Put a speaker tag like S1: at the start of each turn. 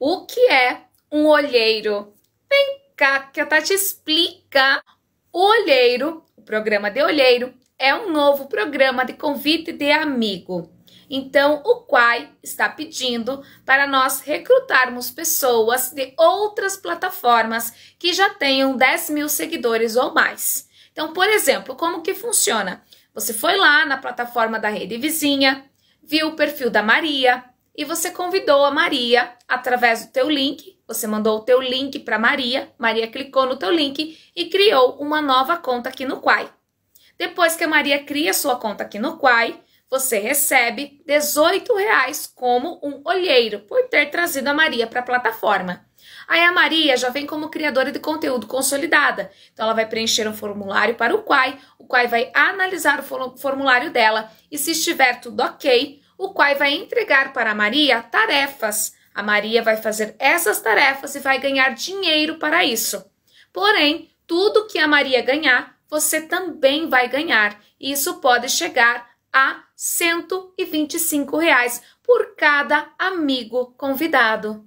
S1: O que é um olheiro? Vem cá que a Tati explica. O olheiro, o programa de olheiro, é um novo programa de convite de amigo. Então, o Quai está pedindo para nós recrutarmos pessoas de outras plataformas que já tenham 10 mil seguidores ou mais. Então, por exemplo, como que funciona? Você foi lá na plataforma da rede vizinha, viu o perfil da Maria e você convidou a Maria através do teu link. Você mandou o teu link para Maria, Maria clicou no teu link e criou uma nova conta aqui no Quai. Depois que a Maria cria sua conta aqui no Quai, você recebe 18 reais como um olheiro por ter trazido a Maria para a plataforma. Aí a Maria já vem como criadora de conteúdo consolidada. Então ela vai preencher um formulário para o Quai, o Quai vai analisar o formulário dela e se estiver tudo ok, o Quai vai entregar para Maria tarefas. A Maria vai fazer essas tarefas e vai ganhar dinheiro para isso. Porém, tudo que a Maria ganhar, você também vai ganhar. E isso pode chegar a 125 reais por cada amigo convidado.